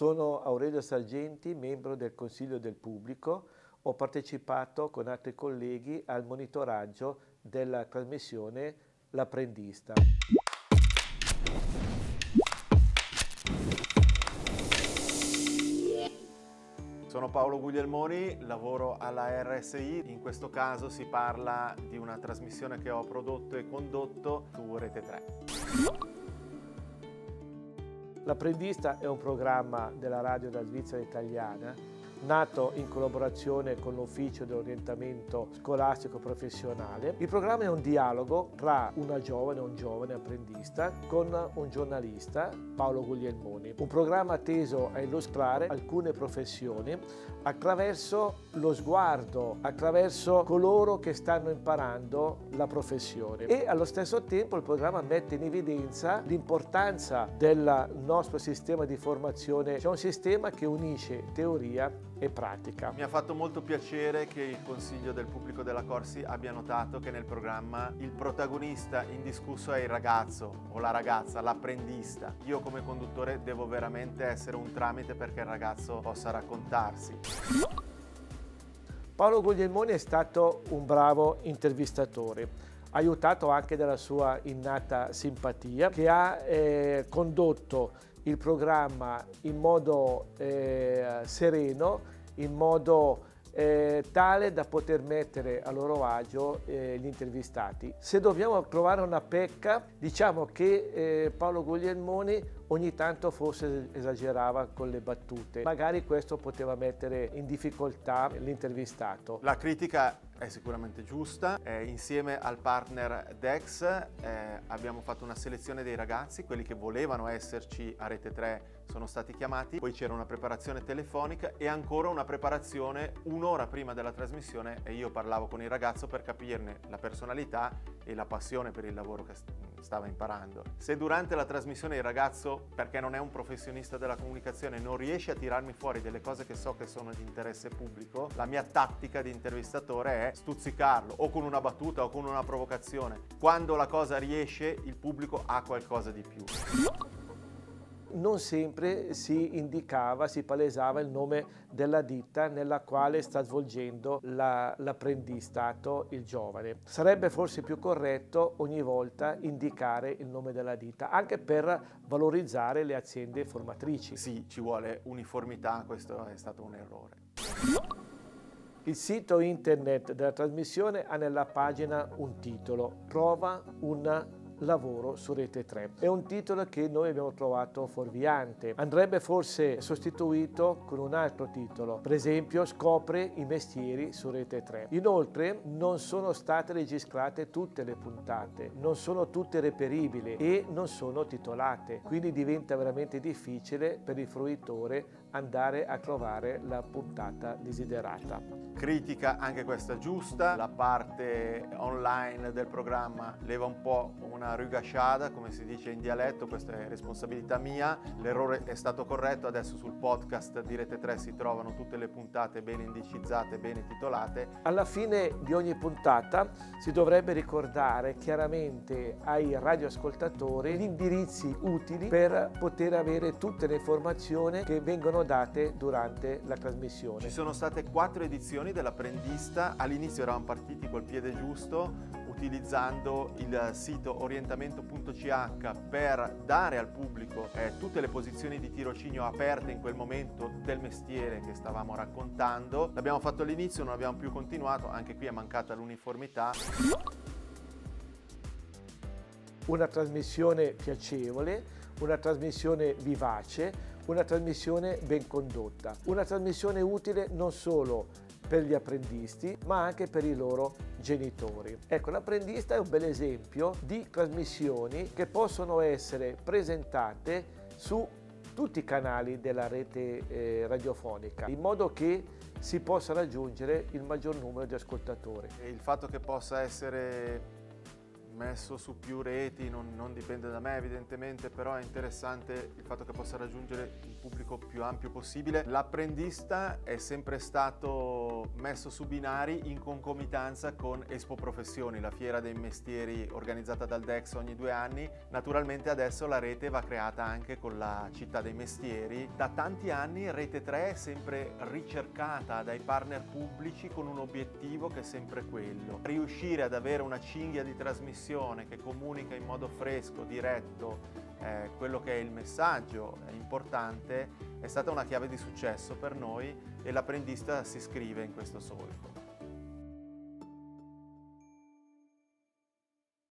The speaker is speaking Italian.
Sono Aurelio Sargenti, membro del Consiglio del Pubblico. Ho partecipato con altri colleghi al monitoraggio della trasmissione L'apprendista. Sono Paolo Guglielmoni, lavoro alla RSI, in questo caso si parla di una trasmissione che ho prodotto e condotto su Rete 3. L'apprendista è un programma della radio della Svizzera italiana nato in collaborazione con l'Ufficio dell'orientamento scolastico professionale. Il programma è un dialogo tra una giovane e un giovane apprendista con un giornalista, Paolo Guglielmoni. Un programma teso a illustrare alcune professioni attraverso lo sguardo, attraverso coloro che stanno imparando la professione. E allo stesso tempo il programma mette in evidenza l'importanza del nostro sistema di formazione. C'è un sistema che unisce teoria e pratica. Mi ha fatto molto piacere che il Consiglio del Pubblico della Corsi abbia notato che nel programma il protagonista indiscusso è il ragazzo o la ragazza, l'apprendista. Io come conduttore devo veramente essere un tramite perché il ragazzo possa raccontarsi. Paolo Guglielmoni è stato un bravo intervistatore aiutato anche dalla sua innata simpatia, che ha eh, condotto il programma in modo eh, sereno, in modo eh, tale da poter mettere a loro agio eh, gli intervistati. Se dobbiamo trovare una pecca, diciamo che eh, Paolo Guglielmoni ogni tanto forse esagerava con le battute. Magari questo poteva mettere in difficoltà l'intervistato. La critica è sicuramente giusta. Eh, insieme al partner Dex eh, abbiamo fatto una selezione dei ragazzi, quelli che volevano esserci a Rete 3 sono stati chiamati, poi c'era una preparazione telefonica e ancora una preparazione un'ora prima della trasmissione e io parlavo con il ragazzo per capirne la personalità e la passione per il lavoro che stava imparando. Se durante la trasmissione il ragazzo, perché non è un professionista della comunicazione, non riesce a tirarmi fuori delle cose che so che sono di interesse pubblico, la mia tattica di intervistatore è stuzzicarlo o con una battuta o con una provocazione. Quando la cosa riesce, il pubblico ha qualcosa di più non sempre si indicava, si palesava il nome della ditta nella quale sta svolgendo la, l'apprendistato il giovane. Sarebbe forse più corretto ogni volta indicare il nome della ditta, anche per valorizzare le aziende formatrici. Sì, ci vuole uniformità, questo è stato un errore. Il sito internet della trasmissione ha nella pagina un titolo, Trova una lavoro su Rete 3. È un titolo che noi abbiamo trovato fuorviante. Andrebbe forse sostituito con un altro titolo, per esempio Scopre i mestieri su Rete 3. Inoltre non sono state registrate tutte le puntate, non sono tutte reperibili e non sono titolate, quindi diventa veramente difficile per il fruitore andare a trovare la puntata desiderata. Critica anche questa giusta, la parte online del programma leva un po' una rigasciata, come si dice in dialetto, questa è responsabilità mia, l'errore è stato corretto, adesso sul podcast di Rete 3 si trovano tutte le puntate ben indicizzate, ben titolate. Alla fine di ogni puntata si dovrebbe ricordare chiaramente ai radioascoltatori gli indirizzi utili per poter avere tutte le informazioni che vengono date durante la trasmissione. Ci sono state quattro edizioni dell'apprendista, all'inizio eravamo partiti col piede giusto utilizzando il sito orientamento.ch per dare al pubblico eh, tutte le posizioni di tirocinio aperte in quel momento del mestiere che stavamo raccontando. L'abbiamo fatto all'inizio, non abbiamo più continuato, anche qui è mancata l'uniformità. Una trasmissione piacevole, una trasmissione vivace, una trasmissione ben condotta, una trasmissione utile non solo per gli apprendisti ma anche per i loro genitori. Ecco, l'apprendista è un bel esempio di trasmissioni che possono essere presentate su tutti i canali della rete eh, radiofonica in modo che si possa raggiungere il maggior numero di ascoltatori. E il fatto che possa essere messo su più reti, non, non, dipende da me evidentemente, però è interessante il fatto che possa raggiungere il pubblico più ampio possibile. L'apprendista è sempre stato messo su binari in concomitanza con Espo Professioni, la fiera dei mestieri organizzata dal DEX ogni due anni. Naturalmente adesso la rete va creata anche con la città dei mestieri. Da tanti anni Rete 3 è sempre ricercata dai partner pubblici con un obiettivo che è sempre quello, riuscire ad avere una cinghia di trasmissione che comunica in modo fresco, diretto, eh, quello che è il messaggio importante, è stata una chiave di successo per noi e l'apprendista si iscrive in questo solco.